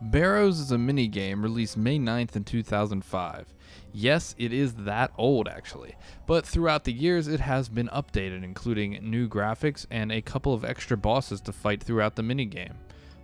Barrows is a minigame released May 9th in 2005. Yes, it is that old actually, but throughout the years it has been updated, including new graphics and a couple of extra bosses to fight throughout the minigame.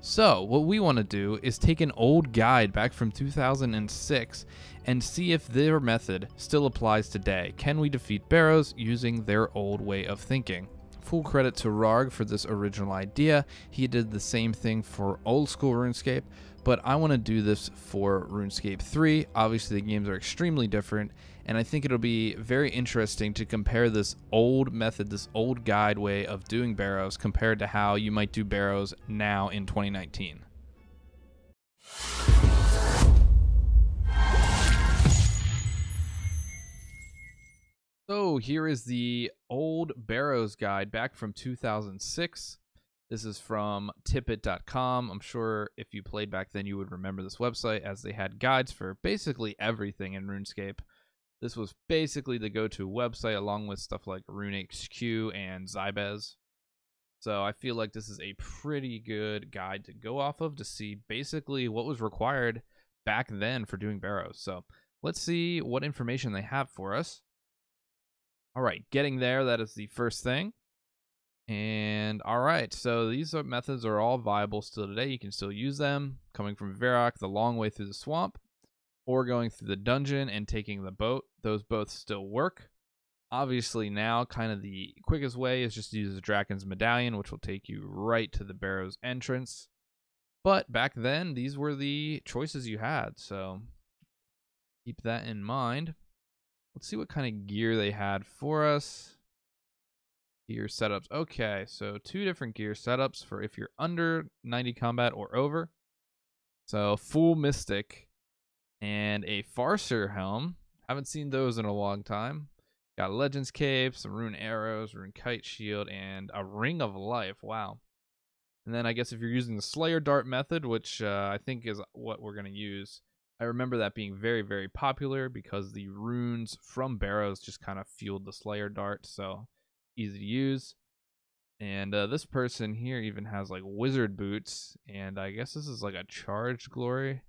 So, what we want to do is take an old guide back from 2006 and see if their method still applies today. Can we defeat Barrows using their old way of thinking? Full credit to Rarg for this original idea. He did the same thing for old school RuneScape, but I want to do this for RuneScape 3. Obviously, the games are extremely different, and I think it'll be very interesting to compare this old method, this old guide way of doing barrows, compared to how you might do barrows now in 2019. So here is the old barrows guide back from 2006. This is from tippit.com. I'm sure if you played back then, you would remember this website as they had guides for basically everything in RuneScape. This was basically the go to website along with stuff like RuneHQ and Zybez. So I feel like this is a pretty good guide to go off of to see basically what was required back then for doing barrows. So let's see what information they have for us. All right, getting there, that is the first thing. And all right, so these methods are all viable still today. You can still use them coming from Varrock the long way through the swamp or going through the dungeon and taking the boat. Those both still work. Obviously, now kind of the quickest way is just to use the Drakan's Medallion, which will take you right to the Barrows entrance. But back then, these were the choices you had, so keep that in mind. Let's see what kind of gear they had for us. Gear setups. Okay, so two different gear setups for if you're under 90 combat or over. So full Mystic and a Farseer helm. Haven't seen those in a long time. Got Legends Cape, some Rune Arrows, Rune Kite Shield, and a Ring of Life. Wow. And then I guess if you're using the Slayer Dart method, which uh, I think is what we're going to use, I remember that being very, very popular because the runes from Barrows just kind of fueled the Slayer Dart. So easy to use. And uh, this person here even has like wizard boots, and I guess this is like a charged glory.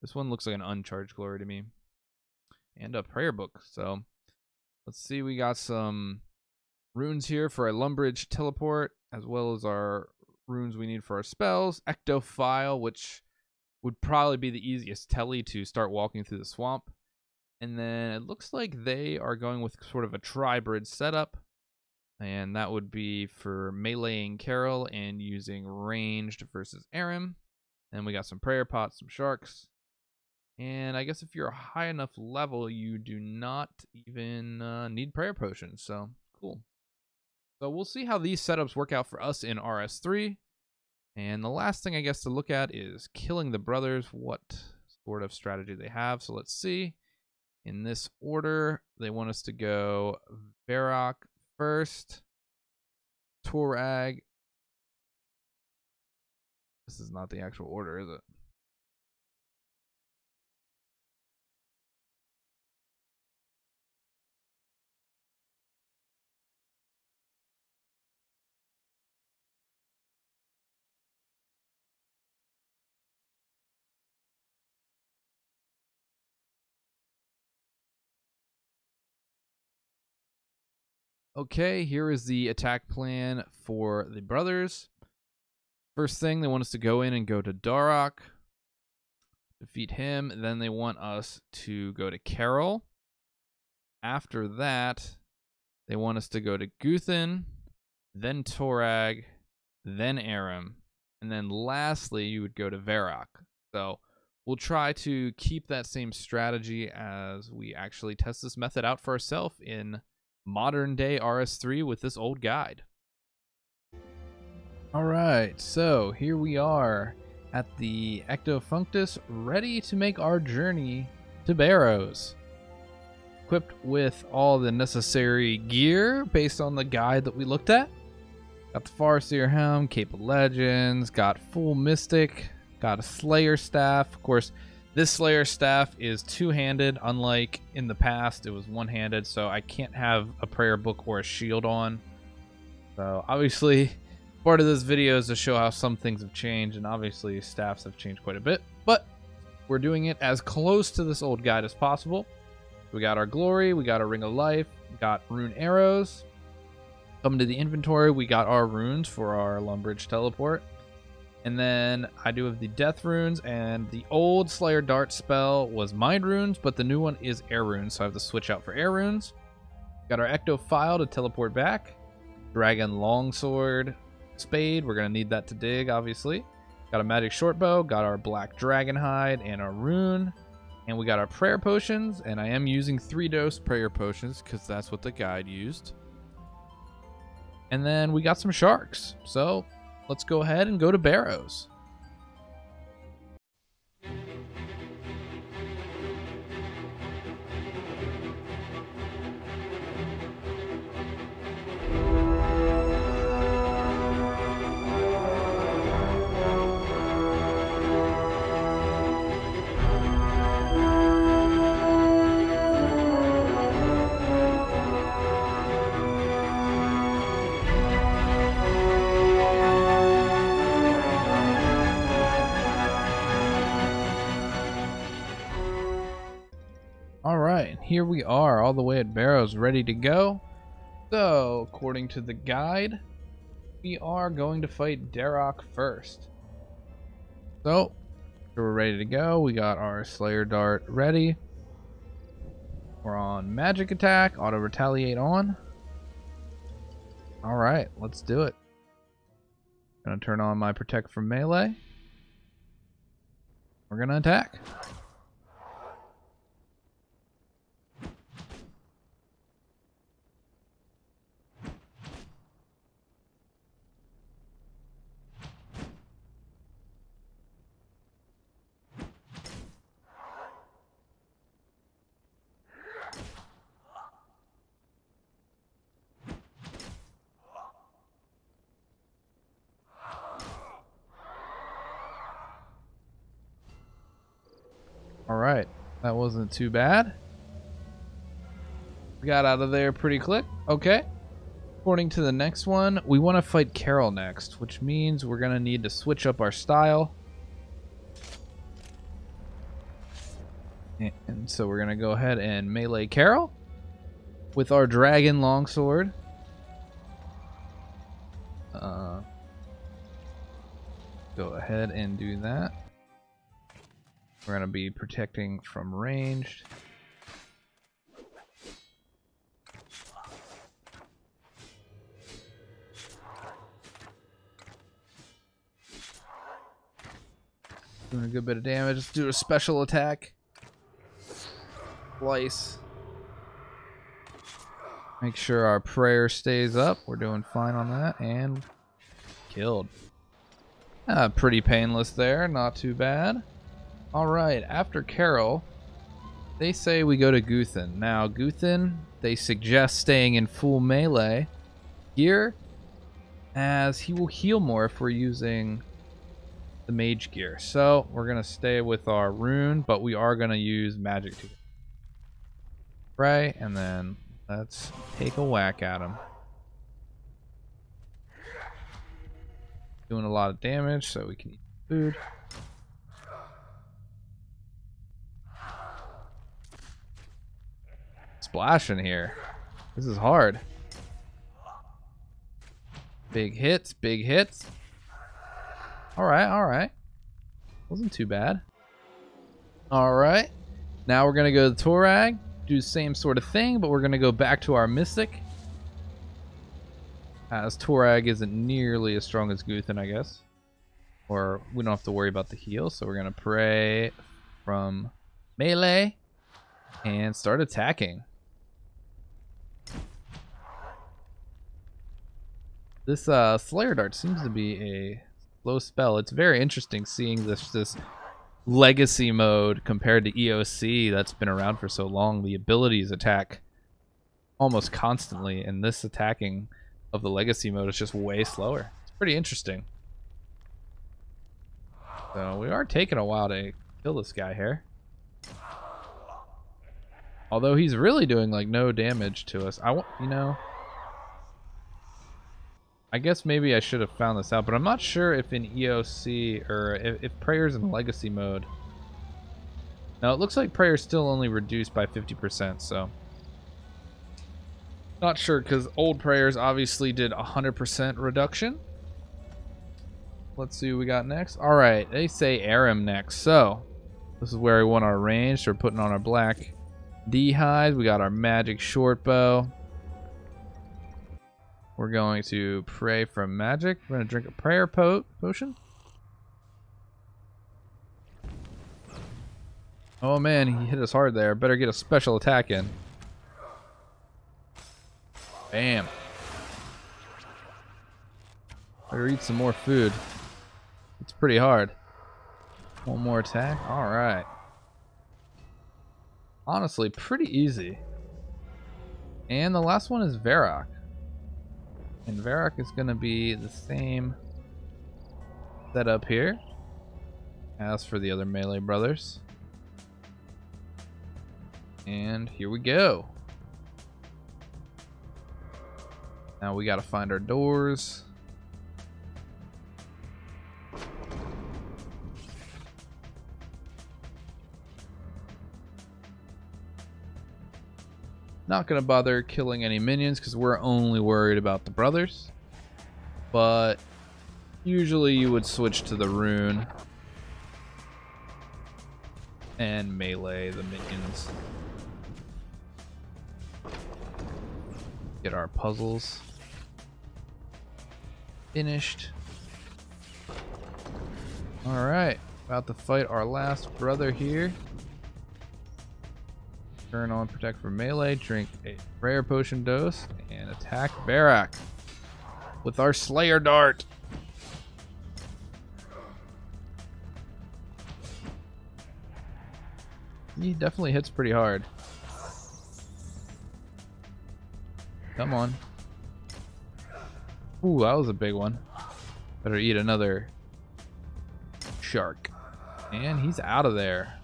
This one looks like an uncharged glory to me. And a prayer book. So let's see, we got some runes here for a Lumbridge teleport, as well as our runes we need for our spells. Ectophial, which would probably be the easiest telly to start walking through the swamp. And then it looks like they are going with sort of a tribrid setup and that would be for meleeing Karil and using ranged versus Ahrim. And we got some prayer pots, some sharks. And I guess if you're a high enough level, you do not even uh, need prayer potions. So cool. So we'll see how these setups work out for us in RS3. And the last thing I guess to look at is killing the brothers. What sort of strategy they have. So let's see. In this order, they want us to go Verac, first. Torag. This is not the actual order, is it? Okay, here is the attack plan for the brothers. First thing, they want us to go in and go to Dharok, defeat him. Then they want us to go to Karil. After that, they want us to go to Guthan, then Torag, then Ahrim, and then lastly, you would go to Verac. So we'll try to keep that same strategy as we actually test this method out for ourselves in modern day RS3 with this old guide. Alright, so here we are at the Ectofuntus, ready to make our journey to Barrows. Equipped with all the necessary gear based on the guide that we looked at. Got the Farseer Helm, Cape of Legends, got Full Mystic, got a Slayer Staff. Of course, this Slayer staff is two-handed, unlike in the past it was one-handed, so I can't have a prayer book or a shield on. So obviously, part of this video is to show how some things have changed, and obviously staffs have changed quite a bit, but we're doing it as close to this old guide as possible. We got our glory, we got our ring of life, got rune arrows. Coming to the inventory, we got our runes for our Lumbridge teleport. And then I do have the death runes, and the old Slayer Dart spell was mind runes, but the new one is air runes, so I have to switch out for air runes. Got our Ectophial to teleport back. Dragon Longsword Spade, we're to need that to dig, obviously. Got a Magic Short Bow, got our Black Dragon Hide, and our Rune. And we got our Prayer Potions, and I am using 3 dose Prayer Potions, because that's what the guide used. And then we got some Sharks, so let's go ahead and go to Barrows. Here we are, all the way at Barrows, ready to go. So, according to the guide, we are going to fight Dharok first. So, we're ready to go. We got our Slayer Dart ready. We're on Magic Attack, Auto Retaliate on. All right, let's do it. Gonna turn on my Protect from Melee. We're gonna attack. Alright, that wasn't too bad. We got out of there pretty quick. Okay. According to the next one, we want to fight Karil next, which means we're going to need to switch up our style. And so we're going to go ahead and melee Karil with our Dragon Longsword. Uh, go ahead and do that. We're going to be protecting from ranged. Doing a good bit of damage. Let's do a special attack. Slice. Make sure our prayer stays up. We're doing fine on that. And killed. Ah, pretty painless there. Not too bad. Alright, after Karil, they say we go to Guthan. Now, Guthan, they suggest staying in full melee gear, as he will heal more if we're using the mage gear. So, we're going to stay with our rune, but we are going to use magic to Right, and then let's take a whack at him. Doing a lot of damage, so we can eat food. Splashing here. This is hard. Big hits, big hits. Alright, alright. Wasn't too bad. Alright. Now we're going to go to Torag. Do the same sort of thing, but we're going to go back to our Mystic. Ah, as Torag isn't nearly as strong as Guthan, I guess. Or we don't have to worry about the heal, so we're going to pray from melee and start attacking. This uh, Slayer Dart seems to be a slow spell. It's very interesting seeing this this legacy mode compared to EOC that's been around for so long. The abilities attack almost constantly, and this attacking of the legacy mode is just way slower. It's pretty interesting. So we are taking a while to kill this guy here. Although he's really doing like no damage to us. I want, you know, I guess maybe I should have found this out, but I'm not sure if in EOC or if, if Prayer's in Legacy mode. Now it looks like Prayer's still only reduced by 50%, so. Not sure, because old Prayers obviously did 100% reduction. Let's see what we got next. Alright, they say Ahrim next, so. This is where we want our range, so we're putting on our black D-hides. We got our magic short bow. We're going to pray from magic. We're going to drink a prayer po potion. Oh man, he hit us hard there. Better get a special attack in. Bam. Better eat some more food. It's pretty hard. One more attack. Alright. Honestly, pretty easy. And the last one is Verac. And Verac is going to be the same setup here as for the other melee brothers. And here we go. Now we got to find our doors. Not going to bother killing any minions because we're only worried about the brothers. But usually you would switch to the rune and melee the minions. Get our puzzles finished. Alright, about to fight our last brother here. Turn on Protect for melee, drink a rare potion dose, and attack Verac with our Slayer Dart. He definitely hits pretty hard. Come on. Ooh, that was a big one. Better eat another shark. And he's out of there.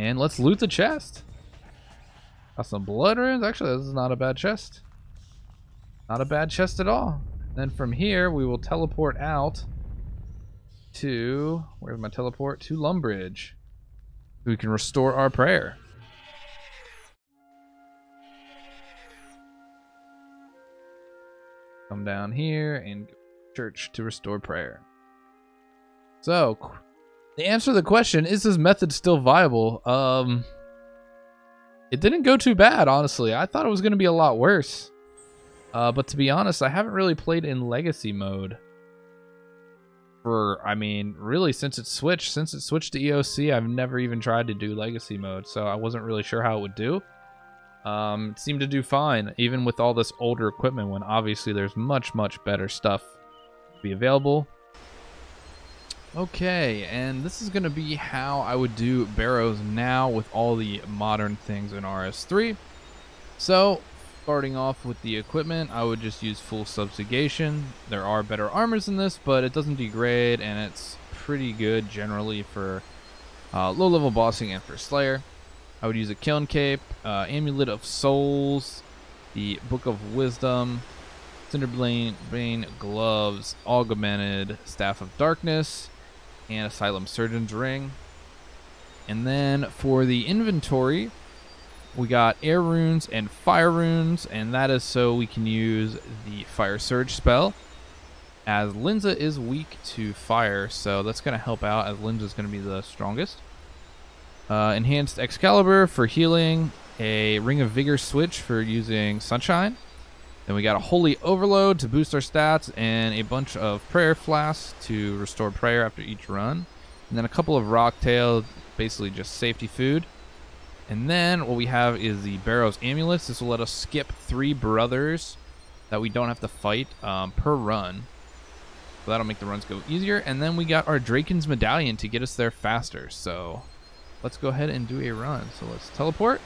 And let's loot the chest. Got some blood runes. Actually, this is not a bad chest. Not a bad chest at all. Then from here, we will teleport out to... Where's my teleport? To Lumbridge. We can restore our prayer. Come down here and church to restore prayer. So, the answer to the question is this method still viable? Um, it didn't go too bad, honestly. I thought it was going to be a lot worse. Uh, but to be honest, I haven't really played in legacy mode for, I mean, really since it switched. Since it switched to EOC, I've never even tried to do legacy mode, so I wasn't really sure how it would do. Um, it seemed to do fine, even with all this older equipment, when obviously there's much, much better stuff to be available. Okay, and this is going to be how I would do barrows now with all the modern things in RS3. So, starting off with the equipment, I would just use full subjugation. There are better armors in this, but it doesn't degrade, and it's pretty good generally for uh, low-level bossing and for Slayer. I would use a Kiln Cape, uh, Amulet of Souls, the Book of Wisdom, Cinderbane Gloves, Augmented Staff of Darkness, and Asylum Surgeon's Ring. And then for the inventory, we got air runes and fire runes, and that is so we can use the fire surge spell. As Linza is weak to fire, so that's going to help out as Linza is going to be the strongest. Uh, enhanced Excalibur for healing, a Ring of Vigor switch for using Sunshine, then we got a Holy Overload to boost our stats, and a bunch of Prayer Flasks to restore prayer after each run. And then a couple of Rocktail, basically just safety food. And then what we have is the Barrows Amulets. This will let us skip three brothers that we don't have to fight um, per run. So that'll make the runs go easier. And then we got our Drakan's Medallion to get us there faster. So let's go ahead and do a run. So let's teleport,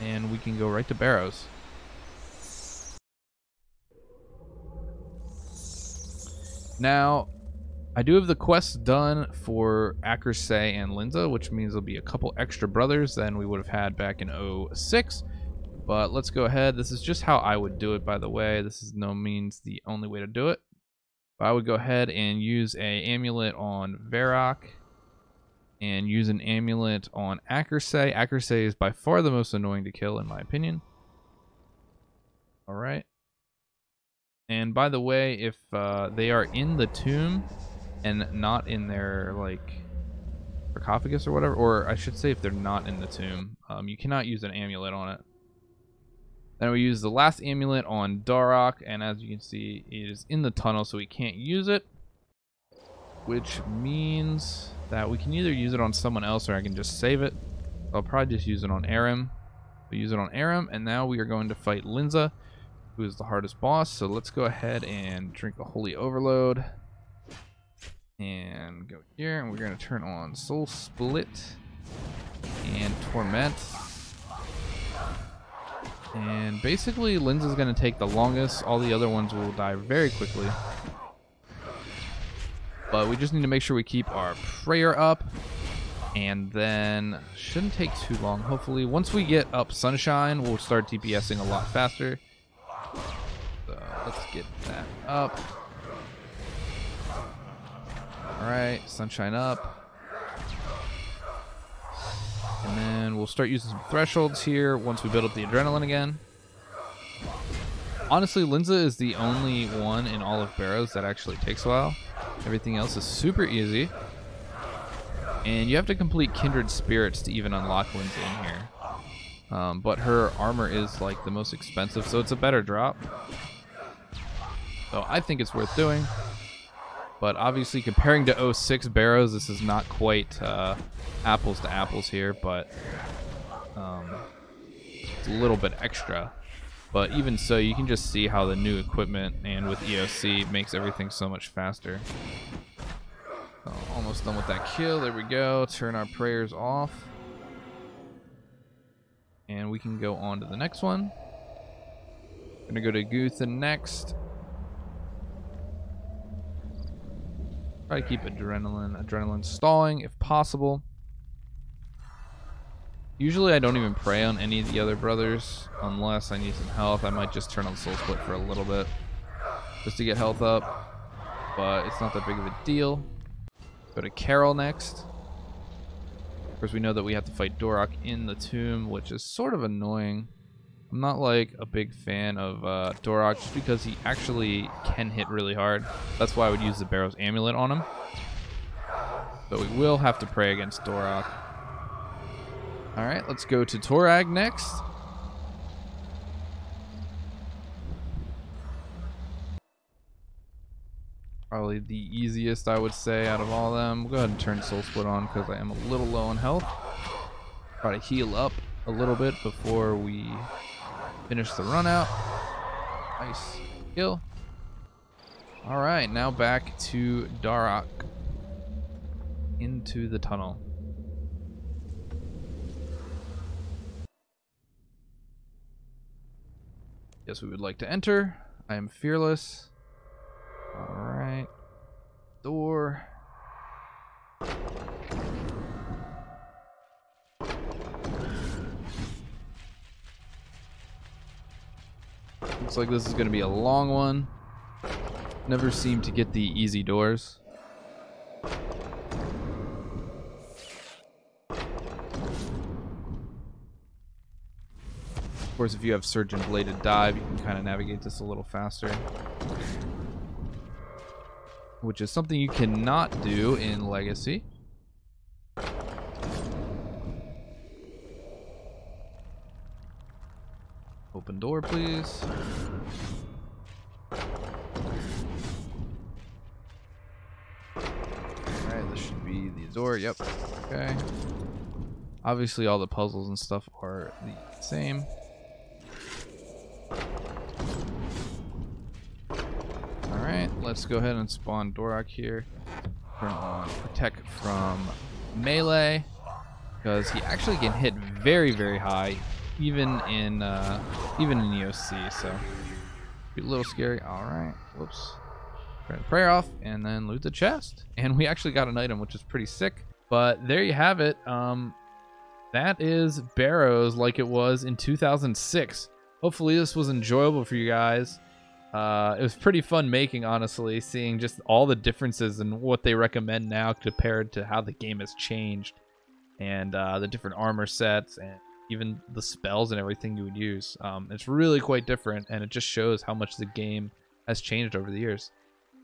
and we can go right to Barrows. Now, I do have the quest done for Akrisae and Linza, which means there'll be a couple extra brothers than we would have had back in 06. But let's go ahead. This is just how I would do it, by the way. This is no means the only way to do it. But I would go ahead and use a amulet on Verac and use an amulet on Akrisae. Akrisae is by far the most annoying to kill, in my opinion. All right. And by the way, if uh, they are in the tomb and not in their like sarcophagus or whatever, or I should say if they're not in the tomb, um, you cannot use an amulet on it. Then we use the last amulet on Dharok, and as you can see, it is in the tunnel, so we can't use it. Which means that we can either use it on someone else or I can just save it. I'll probably just use it on Ahrim. We use it on Ahrim, and now we are going to fight Linza, who is the hardest boss. So let's go ahead and drink a Holy Overload. And go here, and we're going to turn on Soul Split and Torment. And basically, Linza's going to take the longest. All the other ones will die very quickly. But we just need to make sure we keep our prayer up. And then, shouldn't take too long, hopefully. Once we get up Sunshine, we'll start DPSing a lot faster. Let's get that up. Alright, Sunshine up. And then we'll start using some thresholds here once we build up the adrenaline again. Honestly, Linza is the only one in all of Barrows that actually takes a while. Everything else is super easy. And you have to complete Kindred Spirits to even unlock Linza in here. Um, but her armor is like the most expensive, so it's a better drop. So I think it's worth doing. But obviously, comparing to 06 Barrows, this is not quite uh, apples to apples here, but um, it's a little bit extra. But even so, you can just see how the new equipment and with EOC makes everything so much faster. So almost done with that kill. There we go. Turn our prayers off. And we can go on to the next one. Gonna go to Guthan next. Try to keep adrenaline, adrenaline stalling if possible. Usually I don't even pray on any of the other brothers unless I need some health. I might just turn on Soul Split for a little bit just to get health up. But it's not that big of a deal. Go to Karil next. Of course, we know that we have to fight Dharok in the tomb, which is sort of annoying. I'm not like a big fan of uh, Dharok just because he actually can hit really hard. That's why I would use the Barrow's Amulet on him. But we will have to pray against Dharok. Alright, let's go to Torag next. Probably the easiest, I would say, out of all of them. We'll go ahead and turn Soul Split on because I am a little low on health. Try to heal up a little bit before we Finish the run out. Nice kill. All right, now back to Dharok. Into the tunnel. Yes, we would like to enter. I am fearless. All right. Door. Looks like this is going to be a long one. Never seem to get the easy doors. Of course, if you have Surgeon Bladed Dive, you can kind of navigate this a little faster. Which is something you cannot do in Legacy. Open door, please. Alright, this should be the door. Yep. Okay. Obviously, all the puzzles and stuff are the same. Alright, let's go ahead and spawn Dharok here. Turn on Protect from melee. Because he actually can hit very, very high even in uh, even in EOC. So be a little scary. All right, whoops. Turn the prayer off and then loot the chest. And we actually got an item, which is pretty sick. But there you have it. Um, that is Barrows like it was in 2006. Hopefully this was enjoyable for you guys. Uh, it was pretty fun making, honestly, seeing just all the differences and what they recommend now compared to how the game has changed, and uh, the different armor sets and even the spells and everything you would use. Um, it's really quite different, and it just shows how much the game has changed over the years.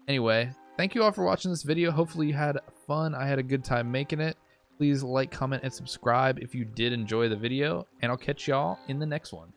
Anyway, thank you all for watching this video. Hopefully you had fun. I had a good time making it. Please like, comment, and subscribe if you did enjoy the video, and I'll catch y'all in the next one.